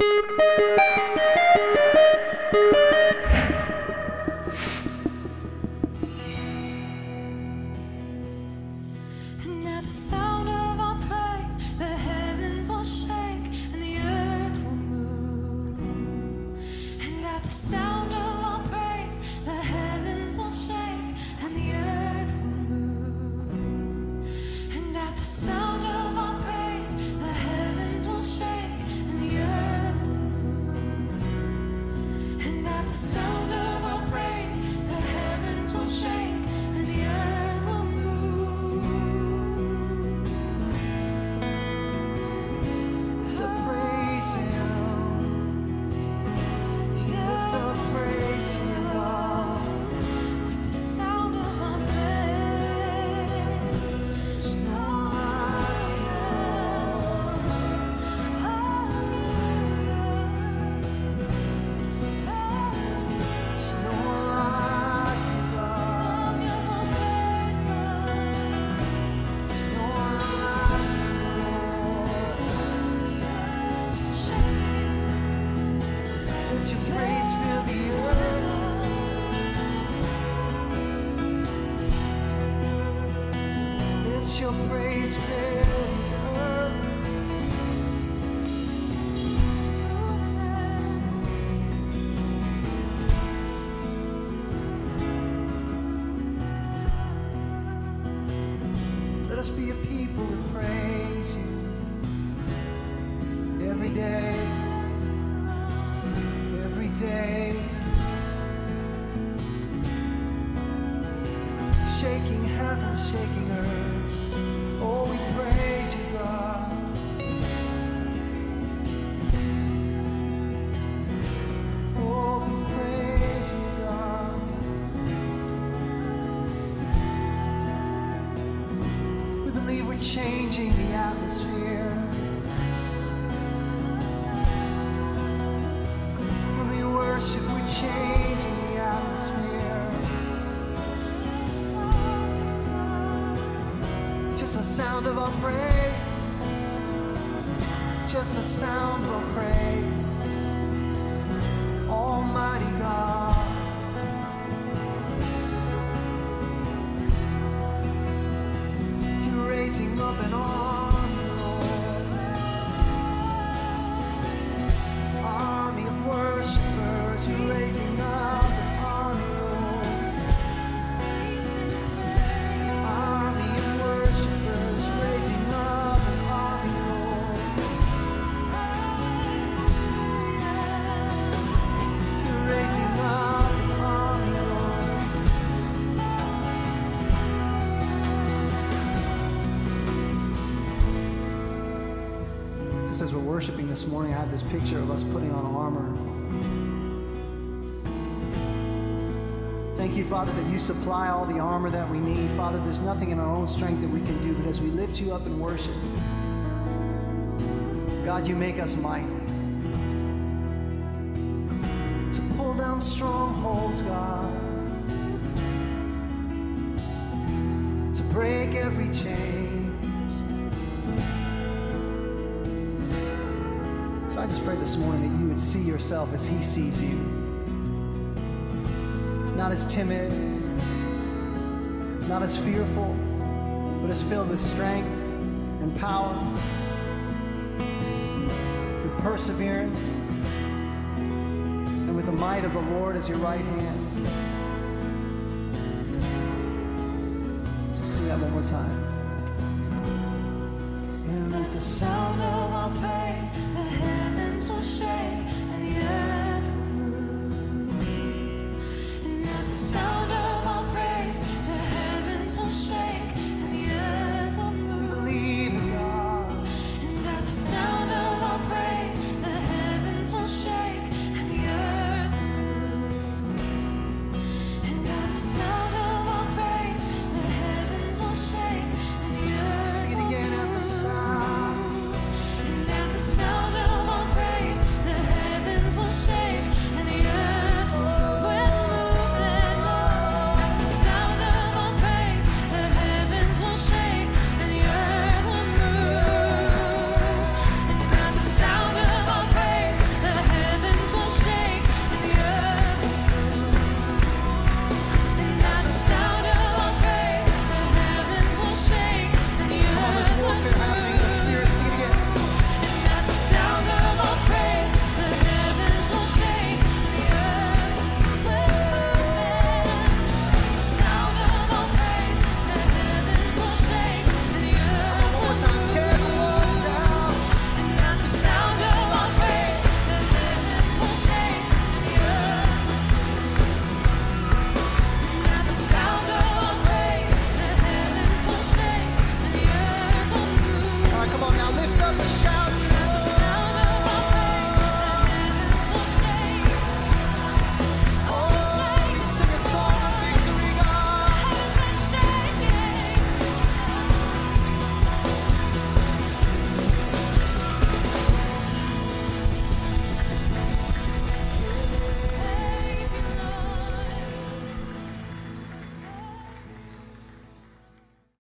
And at the sound Let us be a people that praise you every day, we're changing the atmosphere. When we worship, we're changing the atmosphere. Just the sound of our praise. Just the sound of our praise. Almighty God. Worshiping this morning, I have this picture of us putting on armor. Thank you, Father, that you supply all the armor that we need. Father, there's nothing in our own strength that we can do, but as we lift you up in worship, God, you make us mighty. To pull down strongholds, God. To break every chain. Just pray this morning that you would see yourself as he sees you. Not as timid, not as fearful, but as filled with strength and power, with perseverance, and with the might of the Lord as your right hand. Just sing that one more time. And at the sound sound of our